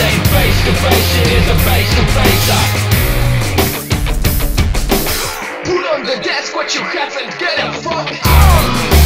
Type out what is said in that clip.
say face to face, it is a face to facer uh. Put on the desk what you have and get a fuck. on